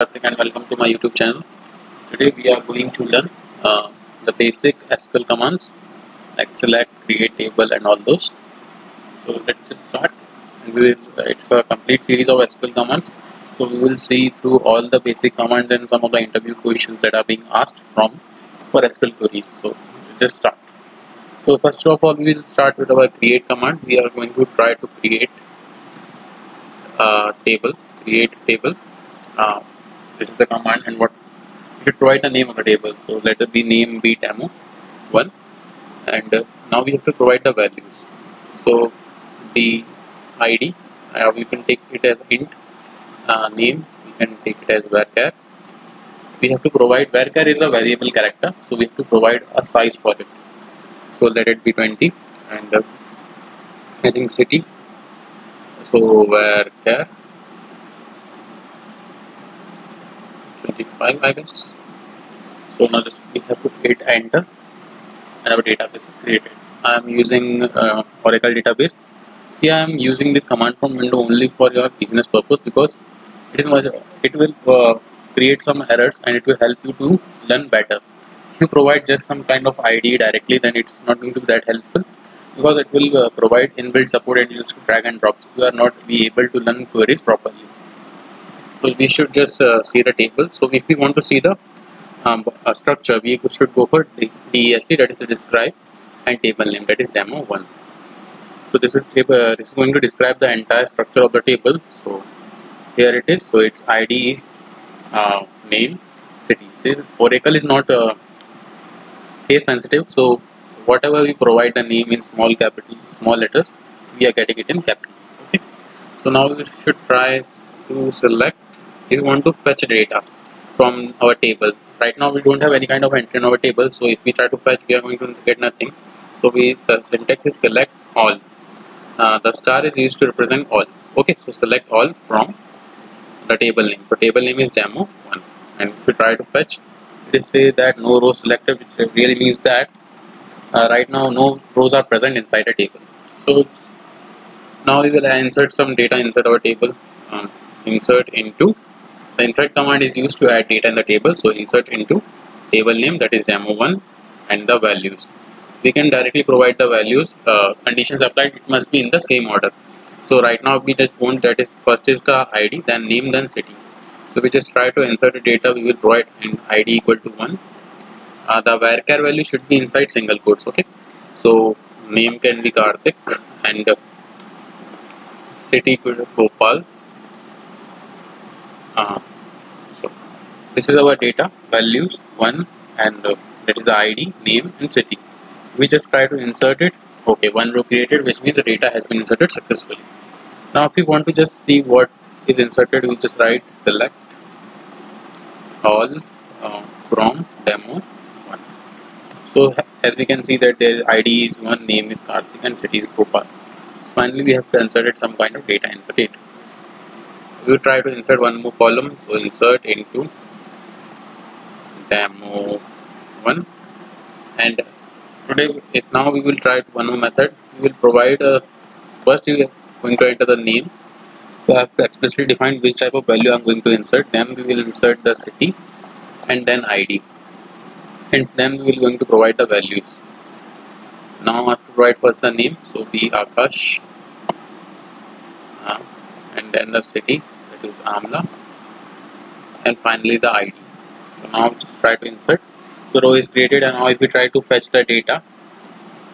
And welcome to my YouTube channel. Today we are going to learn uh, the basic SQL commands like select, create table and all those. So let's just start. We will, it's a complete series of SQL commands. So we will see through all the basic commands and some of the interview questions that are being asked from for SQL queries. So just start. So first of all we will start with our create command. We are going to try to create a table, create table. Uh, this is the command and what you should provide the name of the table so let it be name be demo 1 and uh, now we have to provide the values. So the id uh, we can take it as int uh, name we can take it as varchar we have to provide varchar is a variable character so we have to provide a size for it. So let it be 20 and uh, I think city. So varchar 25 I guess so now just we have to hit enter and our database is created. I am using uh, Oracle database. See I am using this command from window only for your business purpose because it is much, it will uh, create some errors and it will help you to learn better. If you provide just some kind of ID directly then it's not going to be that helpful because it will uh, provide inbuilt support and just drag and drop. You are not be able to learn queries properly so we should just uh, see the table. So if we want to see the um, uh, structure we should go for the DESC that is the describe and table name that is demo 1 so this is table uh, this is going to describe the entire structure of the table. So here it is. So its id uh, name city. So oracle is not uh, case sensitive. So whatever we provide the name in small capital small letters we are getting it in capital. Okay. So now we should try to select we want to fetch data from our table. Right now we don't have any kind of entry in our table so if we try to fetch we are going to get nothing. So we the syntax is select all. Uh, the star is used to represent all. Okay so select all from the table name. So table name is demo 1 and if we try to fetch it is say that no row selected which really means that uh, right now no rows are present inside a table. So now we will insert some data inside our table um, insert into the insert command is used to add data in the table. So insert into table name that is demo1 and the values. We can directly provide the values. Uh, conditions applied, it must be in the same order. So right now we just want that is first is the ID, then name, then city. So we just try to insert the data, we will provide an ID equal to 1. Uh, the varchar value should be inside single quotes, okay? So name can be Kartik and uh, city could Bhopal uh, so this is our data values one and uh, that is the id name and city. We just try to insert it. Okay one row created which means the data has been inserted successfully. Now if we want to just see what is inserted we'll just write select all uh, from demo 1 so as we can see that the id is one name is Kartik and city is Bhopal. Finally we have inserted some kind of data in the data we try to insert one more column so insert into demo 1 and today if now we will try one more method. We will provide a first you are going to enter the name. So I have to explicitly define which type of value I'm going to insert. Then we will insert the city and then ID and then we will going to provide the values. Now I have to provide first the name. So be Akash uh, and then the city is Amla and finally the ID. So now just try to insert. So row is created and now if we try to fetch the data,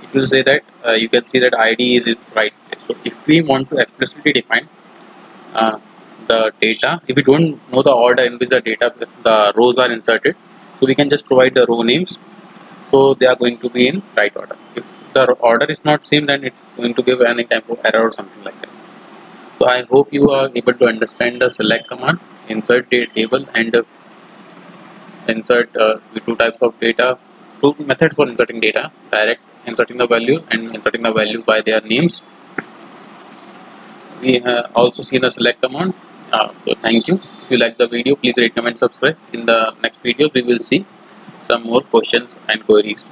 it will say that uh, you can see that ID is in right place. So if we want to explicitly define uh, the data, if we don't know the order in which the data, the rows are inserted, so we can just provide the row names. So they are going to be in right order. If the order is not same, then it's going to give any type of error or something like that so i hope you are able to understand the select command. Insert table and uh, insert uh, two types of data. Two methods for inserting data. Direct inserting the values and inserting the value by their names. We have also seen the select command. Uh, so thank you. If you like the video please rate comment subscribe. In the next videos we will see some more questions and queries